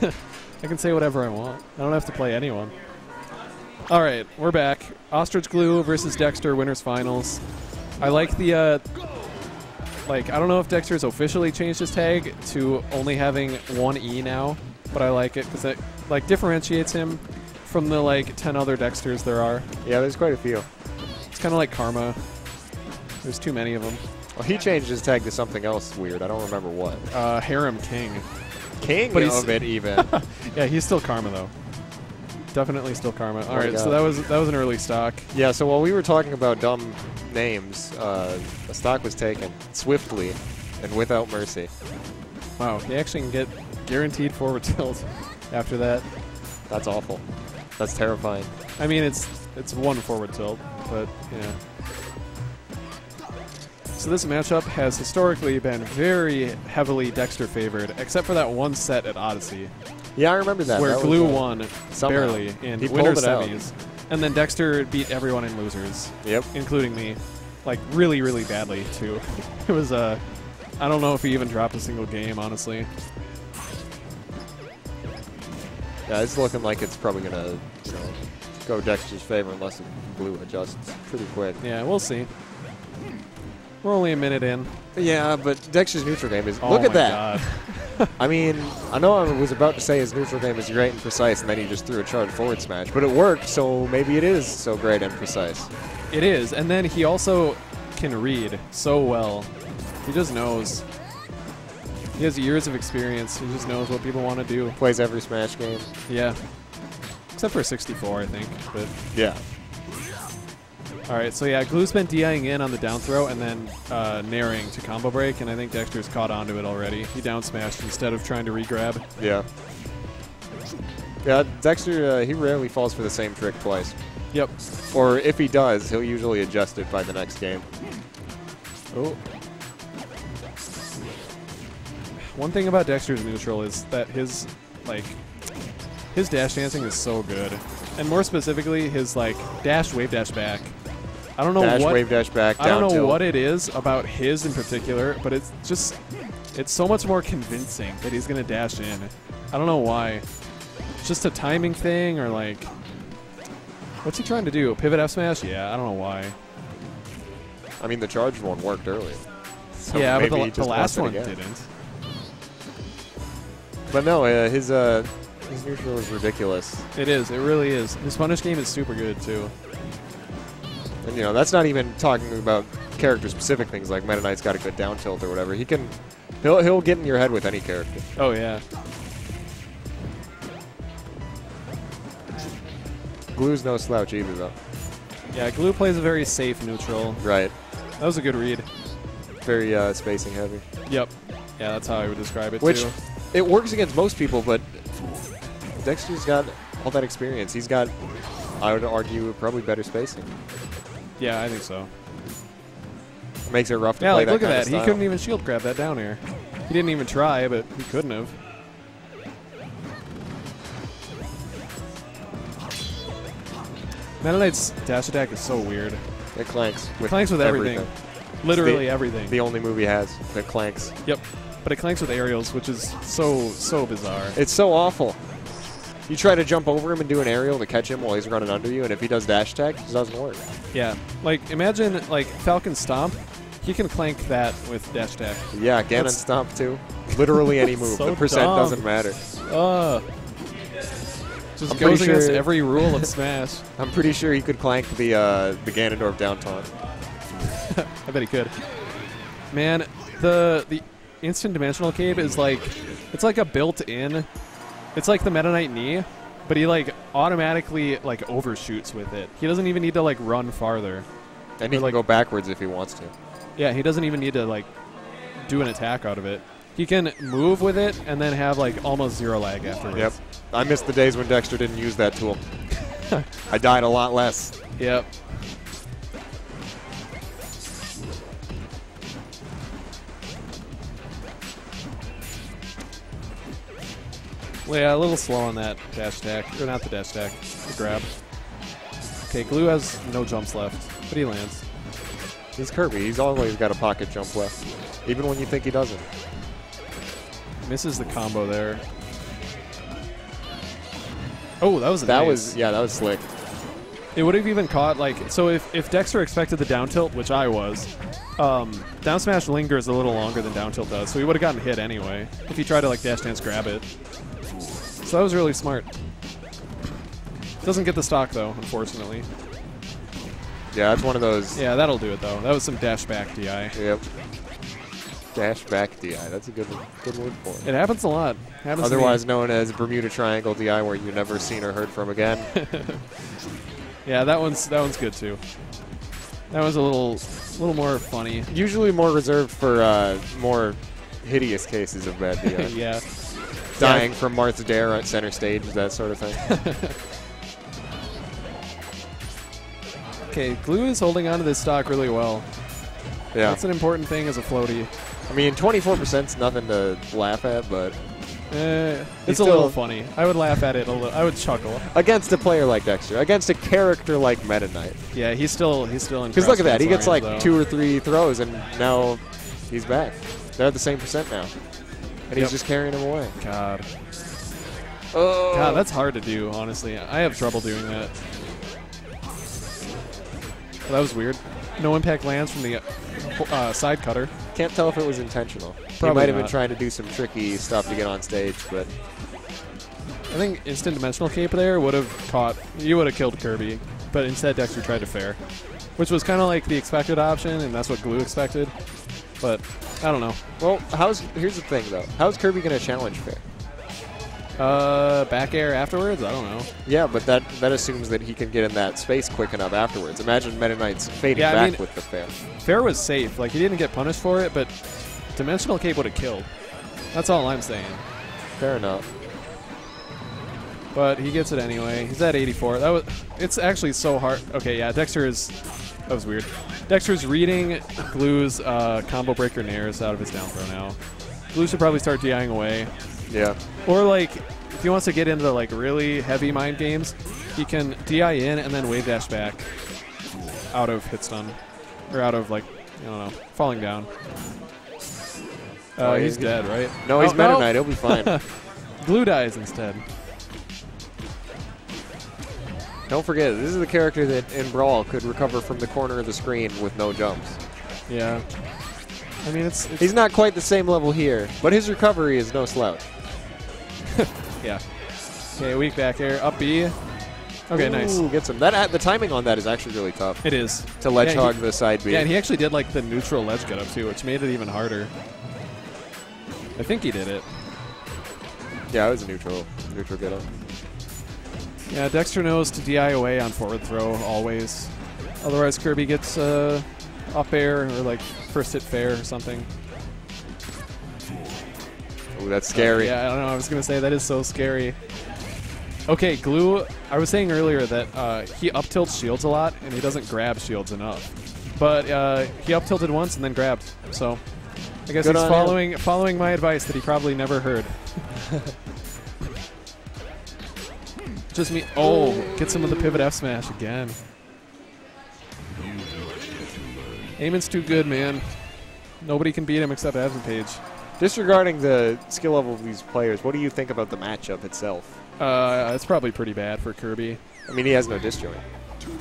I can say whatever I want. I don't have to play anyone. All right, we're back. Ostrich Glue versus Dexter winners finals. I like the uh, like I don't know if Dexter's officially changed his tag to only having one E now, but I like it because it like differentiates him from the like ten other Dexters there are. Yeah, there's quite a few. It's kind of like Karma. There's too many of them. Well, he changed his tag to something else weird. I don't remember what. Uh, Harem King. King But of it even. Yeah, he's still Karma though. Definitely still Karma. All my right, so that was that was an early stock. yeah. So while we were talking about dumb names, uh, a stock was taken swiftly and without mercy. Wow, he actually can get guaranteed forward tilt after that. That's awful. That's terrifying. I mean, it's it's one forward tilt, but yeah. So this matchup has historically been very heavily Dexter favored, except for that one set at Odyssey, Yeah, I remember that. where That was, Glue uh, won somehow. barely in He out. semis, and then Dexter beat everyone in losers, Yep. including me, like really, really badly too. it was uh, I don't know if he even dropped a single game, honestly. Yeah, it's looking like it's probably gonna, you know, go Dexter's favor unless Glue adjusts pretty quick. Yeah, we'll see. We're only a minute in. Yeah, but Dexter's neutral game is. Oh look at my that. God. I mean, I know I was about to say his neutral game is great and precise, and then he just threw a charge forward smash, but it worked, so maybe it is so great and precise. It is, and then he also can read so well. He just knows. He has years of experience. He just knows what people want to do. Plays every smash game. Yeah. Except for 64, I think. But Yeah. All right, so yeah, Glue's been DIing in on the down throw and then uh, nairing to combo break, and I think Dexter's caught onto it already. He down smashed instead of trying to regrab. Yeah. Yeah, Dexter, uh, he rarely falls for the same trick twice. Yep. Or if he does, he'll usually adjust it by the next game. Oh. One thing about Dexter's neutral is that his like his dash dancing is so good, and more specifically his like dash wave dash back. I don't know dash, what wave, dash back, I don't know tilt. what it is about his in particular, but it's just it's so much more convincing that he's gonna dash in. I don't know why. It's just a timing thing or like what's he trying to do? Pivot F smash? Yeah, I don't know why. I mean, the charged one worked earlier. So yeah, but the, the last one didn't. But no, uh, his uh, his neutral is ridiculous. It is. It really is. His punish game is super good too. And you know, that's not even talking about character specific things like Meta Knight's got a good down tilt or whatever. He can he'll he'll get in your head with any character. Oh yeah. Glue's no slouch either though. Yeah, Glue plays a very safe neutral. Right. That was a good read. Very uh, spacing heavy. Yep. Yeah, that's how I would describe it Which too. it works against most people, but Dexter's got all that experience. He's got I would argue probably better spacing. Yeah, I think so. It makes it rough to Yeah, play like that look at that. He style. couldn't even shield grab that down air. He didn't even try, but he couldn't have. Meta Knight's dash attack is so weird. It clanks. It With clanks with everything. Literally the- everything. The only move he has that clanks. yep. But it clanks with aerials, which is so so bizarre. It's so awful. You try to jump over him and do an aerial to catch him while he's running under you, and if he does dash attack, it doesn't work. Yeah. Like imagine like Falcon Stomp. He can clank that with dash attack. Yeah, Ganon That's- stomp too. Literally any move. So the percent dumb. doesn't matter. Uh just I'm goes against sure- every rule of Smash. I'm pretty sure he could clank the uh, the Ganondorf down taunt. I bet he could. Man, the the instant dimensional cape is like it's like a built-in. It's like the Meta Knight knee, but he like automatically like overshoots with it. He doesn't even need to like run farther. And he Or can like- go backwards if he wants to. Yeah, he doesn't even need to like do an attack out of it. He can move with it and then have like almost zero lag afterwards. Yep. I miss the days when Dexter didn't use that tool. I died a lot less. Yep. Well, yeah, a little slow on that dash attack. Or not the dash attack, the grab. Okay, Glue has no jumps left, but he lands. He's Kirby. He's always got a pocket jump left, even when you think he doesn't. Misses the combo there. Oh, that was a That nice. was yeah, that was slick. It would have even caught like so if if Dexter expected the down tilt, which I was, um, down smash lingers a little longer than down tilt does, so he would have gotten hit anyway if he tried to like dash dance grab it. So that was really smart. Doesn't get the stock though, unfortunately. Yeah, that's one of those. Yeah, that'll do it though. That was some dash back DI. Yep. Dash back DI. That's a good good word for it. It happens a lot. Happens. Otherwise known as Bermuda Triangle DI, where you've never seen or heard from again. Yeah, that one's that one's good too. That was a little little more funny. Usually more reserved for uh, more hideous cases of bad DI. yeah. Dying from Martha Dare at center stage, that sort of thing. Okay, Glue is holding on to this stock really well. yeah. That's an important thing as a floaty. I mean, 24% is nothing to laugh at, but Eh, it's a little funny. I would laugh at it a little. I would chuckle. against a player like Dexter, against a character like Meta Knight. Yeah, he's still he's still in. Because look at that, he gets like though. two or three throws, and now he's back. They're at the same percent now. And he's Yep. just carrying him away. God, Oh, God, that's hard to do. Honestly, I have trouble doing that. Well, that was weird. No impact lands from the uh, uh, side cutter. Can't tell if it was intentional. he might have been trying to do some tricky stuff to get on stage, but I think instant dimensional cape there would have caught. You would have killed Kirby, but instead Dexter tried to fair, which was kind of like the expected option, and that's what Glue expected. But I don't know. well, how's here's the thing though. How's Kirby going to challenge fair? Uh, back air afterwards. I don't know. Yeah, but that that assumes that he can get in that space quick enough afterwards. Imagine Meta Knight's fading Yeah, I back mean- with the fair. Fair was safe. Like he didn't get punished for it, but dimensional cape would have killed. That's all I'm saying. Fair enough. But he gets it anyway. He's at 84. That was. It's actually so hard. Okay, yeah. Dexter is. That was weird. Dexter's reading Glue's uh, combo breaker nairs out of his down throw now. Glue should probably start DIing away. Yeah. Or like, if he wants to get into like really heavy mind games, he can DI in and then wave dash back out of hit stun, or out of like I don't know, falling down. Uh, Oh, he's he's- dead, right? No, he's Oh, Meta Knight. He'll be fine. Glue dies instead. Don't forget, this is the character that in Brawl could recover from the corner of the screen with no jumps. Yeah. I mean, it's, it's He's not quite the same level here, but his recovery is no slouch. yeah. Okay, weak back air, up B. Okay, nice. Ooh, gets him. That uh, the timing on that is actually really tough. It is. To ledge Yeah, he- hog the side B. Yeah, and he actually did like the neutral ledge get up too, which made it even harder. I think he did it. yeah, it was a neutral neutral get up. Yeah, Dexter knows to DIOA on forward throw always. Otherwise, Kirby gets uh, up air or like first hit fair or something. Oh, that's scary. Yeah, I don't know. I was gonna say that is so scary. Okay, Glue. I was saying earlier that uh, he up tilts shields a lot and he doesn't grab shields enough. But uh, he up tilted once and then grabbed. So I guess Good he's him. following following my advice that he probably never heard. Just me. Oh, gets him with the pivot F smash again. Eamon's too good, man. Nobody can beat him except Absent Page. Disregarding the skill level of these players, what do you think about the matchup itself? Uh, it's probably pretty bad for Kirby. I mean, he has no disjoint,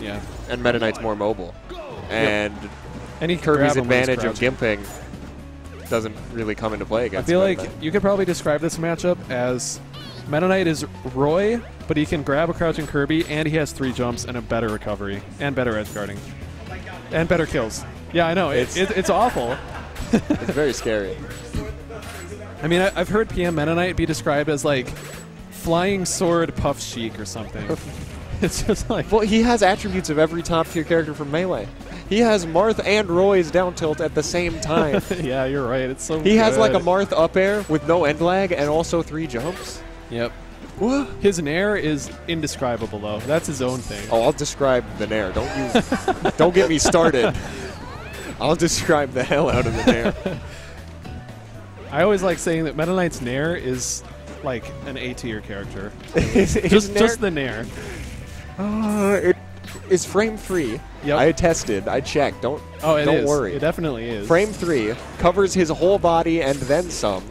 Yeah. and Meta Knight's more mobile, and he can Kirby's grab him when he's advantage of gimping doesn't really come into play against. I feel like you could probably describe this matchup as Meta Knight is Roy, but he can grab a crouching Kirby, and he has three jumps and a better recovery, and better edge guarding, and better kills. Yeah, I know. It's, It's- it, it's awful. it's very scary. I mean, I, I've heard PM Meta Knight be described as like flying sword puff Sheik or something. it's just like, Well, he has attributes of every top tier character from Melee. He has Marth and Roy's down tilt at the same time. yeah, you're right. It's so. he has like a. Marth up air with no end lag and also three jumps. Yep. His nair is indescribable though. That's his own thing. Oh, I'll describe the Nair. Don't you? don't get me started. I'll describe the hell out of the Nair. I always like saying that Meta Knight's Nair is like an A tier character. Just, just the Nair. Uh, it is frame three. Yep. I tested. I checked. Don't. Oh, it don't is. worry. It definitely is. Frame three covers his whole body and then some.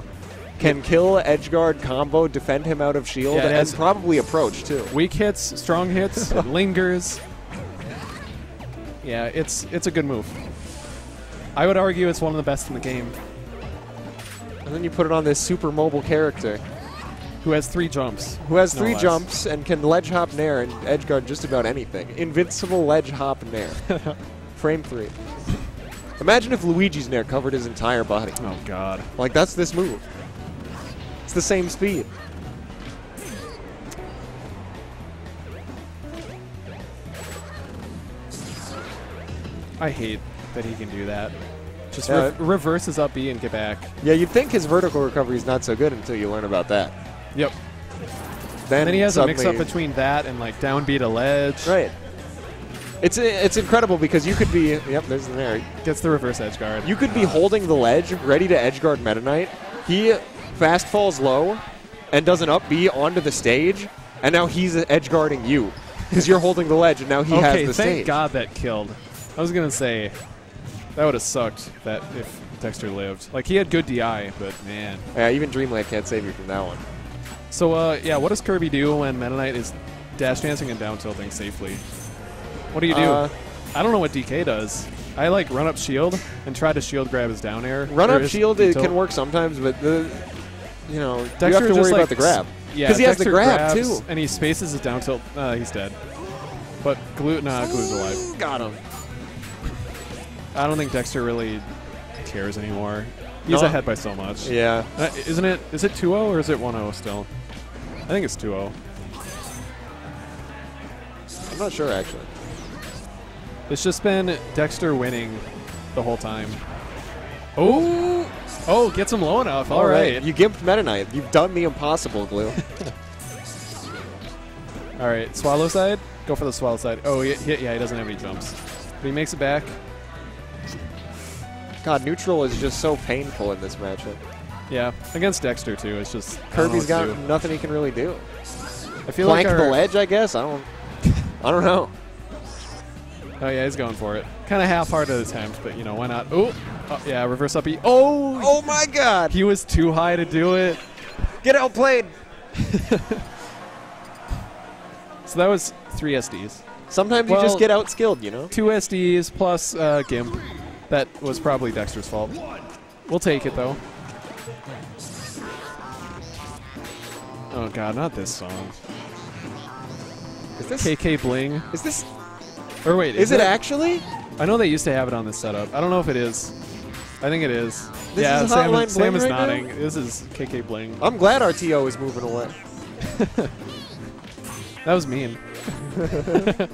Can kill edgeguard combo, defend him out of shield, Yeah, and has- probably approach too. Weak hits, strong hits, it lingers. Yeah, it's it's a good move. I would argue it's one of the best in the game. And then you put it on this super mobile character Who has three jumps? who has No three less. jumps and can ledge hop nair and edgeguard just about anything. Invincible ledge hop nair. Frame three. Imagine if Luigi's nair covered his entire body. Oh God. Like that's this move. It's the same speed. I hate that he can do that. Just Yeah. re- reverses up B and get back. Yeah, you'd think his vertical recovery is not so good until you learn about that. Yep. Then, then he has a mix up between that and like down B to ledge. Right. It's it's incredible because you could be yep, there's the nair. Gets the reverse edge guard. You could be holding the ledge, ready to edge guard Meta Knight. He fast falls low and does an up B onto the stage, and now he's edge guarding you because you're holding the ledge, and now he okay, has the thank stage. God that killed. I was gonna say that would have sucked that if Dexter lived. Like he had good DI, but man. Yeah, even Dreamland can't save you from that one. So uh, yeah, what does Kirby do when Meta Knight is dash dancing and down tilting safely? What do you do? Uh, I don't know what DK does. I like run up shield and try to shield grab his down air. Run up shield it can work sometimes, but the you know Dexter you have to just, worry like, about the grab Yeah, because he has the grab too. and he spaces his down tilt. Uh, he's dead. But glue, nah, glue's alive. Got him. I don't think Dexter really cares anymore. He's No. ahead by so much. Yeah. Uh, isn't it? Is it 2-0 or is it 1-0 still? I think it's oh. 2-0. I'm not sure actually. It's just been Dexter winning the whole time. Oh, oh, gets him low enough. All right. You gimped Meta Knight. You've done the impossible, Glue. All right. Swallow side. Go for the swallow side. Oh, he, he- yeah, he doesn't have any jumps, but he makes it back. God, neutral is just so painful in this matchup. Yeah, against Dexter too. It's just I don't know Kirby's got nothing he can really do. I feel Plank like the ledge, I guess. I don't. I don't know. Oh yeah, he's going for it. Kind of half-hearted attempt, but you know why not? Oh, oh yeah, reverse up E. Oh, Oh my God! he was too high to do it. Get outplayed. So that was three SDs. Sometimes you just get outskilled, you know. Two SDs plus uh, Gimp. That was probably Dexter's fault. We'll take it though. Oh god, not this song. Is this? KK Bling. Is this? Or wait, Is it actually? I know they used to have it on this setup. I don't know if it is. I think it is. This yeah, is Sam, is, Sam is right now? nodding. This is KK Bling. I'm glad RTO is moving away. That was mean.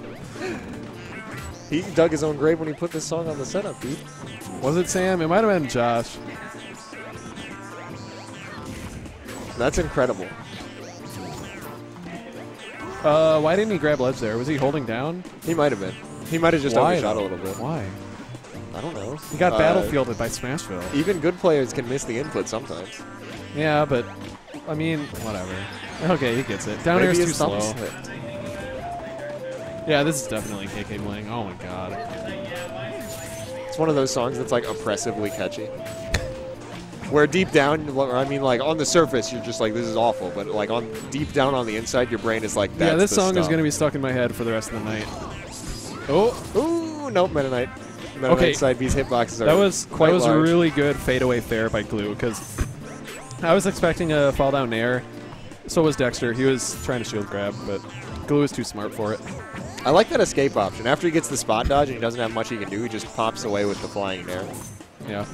He dug his own grave when he put this song on the setup, dude. Was it Sam? It might have been Josh. That's incredible. Uh, why didn't he grab ledge there? Was he holding down? He might have been. He might have just Why, overshot a little bit. Why? I don't know. He got Uh, battlefielded by Smashville. Even good players can miss the input sometimes. Yeah, but I mean, whatever. Okay, he gets it. Down air Maybe is too his thumb slow. slipped. Yeah, this is definitely KK Bling. Oh my god. It's one of those songs that's like oppressively catchy. Where deep down, I mean, like on the surface, you're just like, this is awful, but like on deep down on the inside, your brain is like, that's yeah, this song is going to be stuck in my head for the rest of the night. Oh, Ooh, nope, Meta Knight. Meta Okay. Side B's hitboxes are that was quite that was large. really good fadeaway fair by Glue because I was expecting a fall down air. So was Dexter. He was trying to shield grab, but Glue was too smart for it. I like that escape option. After he gets the spot dodge and he doesn't have much he can do, he just pops away with the flying nair. Yeah.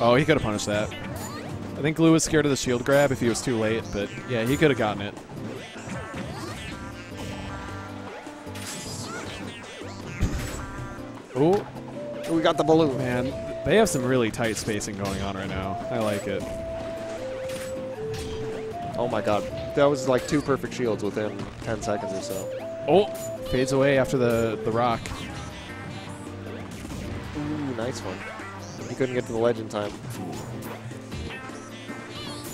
Oh, he could have punished that. I think Glue was scared of the shield grab if he was too late, but yeah, he could have gotten it. Oh, we got the balloon. man. They have some really tight spacing going on right now. I like it. Oh my god. That was like two perfect shields within 10 seconds or so. Oh, fades away after the, the rock. Ooh, nice one. He couldn't get to the ledge in time.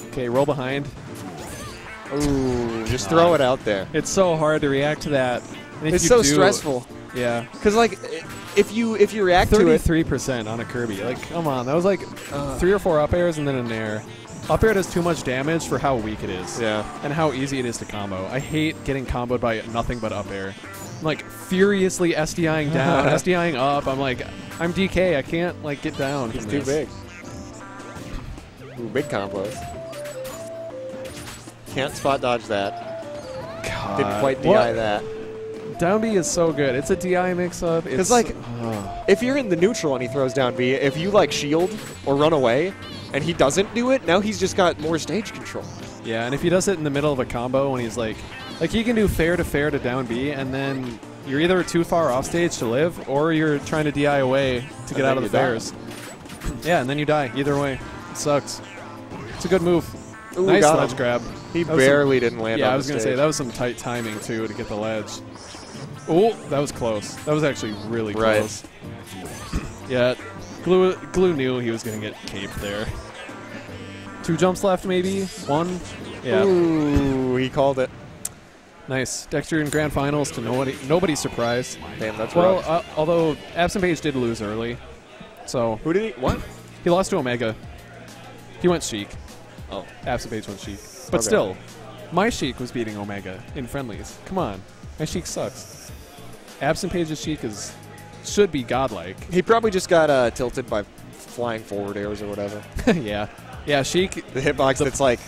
Okay, roll behind. Ooh, just throw it out there. It's so hard to react to that. It's so do- stressful. Yeah. Because, like, if you if you react to it, Thirty-three percent on a Kirby. Like, come on, that was like Uh, three or four up airs and then a nair. Up air does too much damage for how weak it is. Yeah. And how easy it is to combo. I hate getting comboed by nothing but up air. I'm like furiously SDIing down, SDIing up. I'm like, I'm DK. I can't like get down. He's too this. big. Ooh, big combos. Can't spot dodge that. God. Didn't quite DI What? that. Down B is so good. It's a DI mix up. It's like- Ugh. If you're in the neutral and he throws down B, if you like shield or run away, and he doesn't do it, now he's just got more stage control. yeah, and if he does it in the middle of a combo when he's like, like he can do fair to fair to down B, and then you're either too far off stage to live, or you're trying to DI away to get out of the die. fairs. yeah, and then you die. Either way, it sucks. It's a good move. Ooh, nice ledge him. grab. He barely didn't land Yeah, I was gonna stage. say that was some tight timing too to get the ledge. Oh, that was close. That was actually really Right. close. yeah, glue glue knew he was gonna get caped there. Two jumps left, maybe one. Yeah, Ooh, he called it. nice. Dexter in grand finals to nobody nobody's surprise. Damn, that's Well, uh, although Absent Page did lose early, so Who did he? What? he lost to Omega. He went Sheik. Oh. Absent Page went Sheik. But Okay. still, my Sheik was beating Omega in friendlies. Come on. My Sheik sucks. Absent Page's Sheik is should be godlike. He probably just got uh, tilted by flying forward airs or whatever. yeah. Yeah, Sheik The hitbox The- that's like.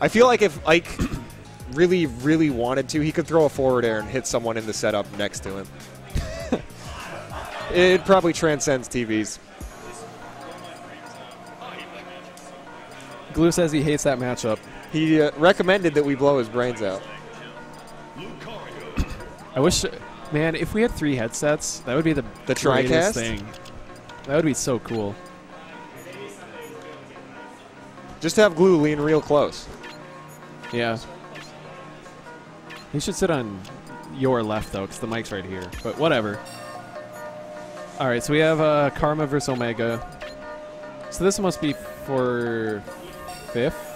I feel like if Ike really, really wanted to, he could throw a forward air and hit someone in the setup next to him. it probably transcends TVs. Glue says he hates that matchup. He uh, recommended that we blow his brains out. I wish man, if we had three headsets, that would be the The TriCast? thing. That would be so cool. Just have glue lean real close. Yeah. He should sit on your left though, because the mic's right here. But whatever. All right, so we have uh, Karma versus Omega. So this must be for fifth.